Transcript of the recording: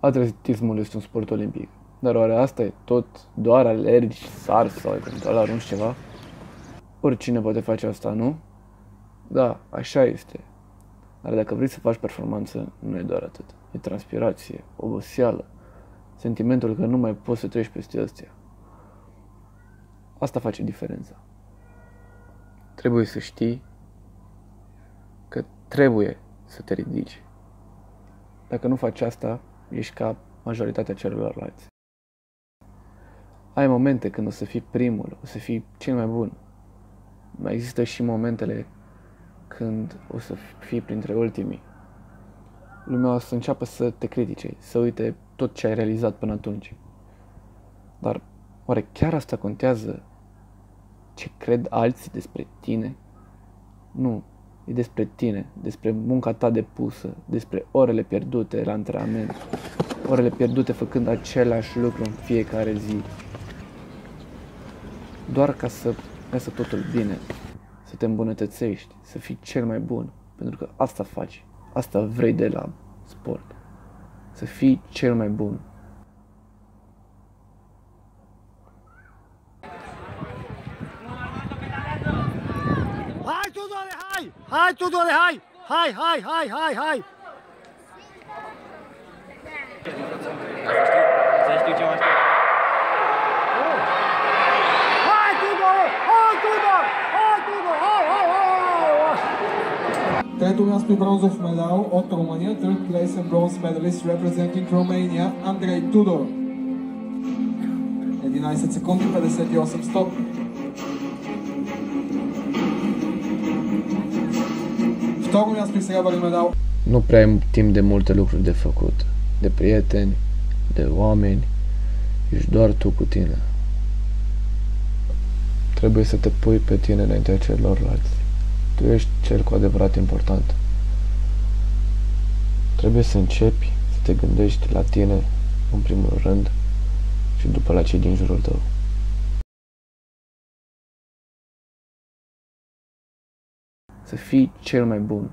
Atletismul este un sport olimpic. Dar oare asta e tot? Doar alergi, sar sau eventual arunci ceva? Oricine poate face asta, nu? Da, așa este. Dar dacă vrei să faci performanță, nu e doar atât. E transpirație, oboseală, sentimentul că nu mai poți să treci peste astea. Asta face diferența. Trebuie să știi că trebuie să te ridici. Dacă nu faci asta, ești ca majoritatea celorlalți. Ai momente când o să fii primul, o să fii cel mai bun. Mai există și momentele când o să fii printre ultimii. Lumea o să înceapă să te critique, să uite tot ce ai realizat până atunci. Dar oare chiar asta contează ce cred alții despre tine? Nu, e despre tine, despre munca ta depusă, despre orele pierdute la antrenament, orele pierdute făcând același lucru în fiecare zi. Doar ca să iasă totul bine, să te îmbunătățești, să fii cel mai bun, pentru că asta faci, asta vrei de la sport, să fii cel mai bun. Хай! Хай, Тодоре, хай! Хай, хай, хай, хай, хай! Трето място е и бронзов медал от Румъния, third place and bronze medalist representing Romania, Андрей Тудор. 11 секунди, 58 стоп. Victorul mi-a scris treaba lui meu, Nu prea ai timp de multe lucruri de făcut. De prieteni, de oameni, ești doar tu cu tine. Trebuie să te pui pe tine înaintea celorlalți. Tu ești cel cu adevărat important. Trebuie să începi să te gândești la tine, în primul rând, și după la cei din jurul tău. Să fii cel mai bun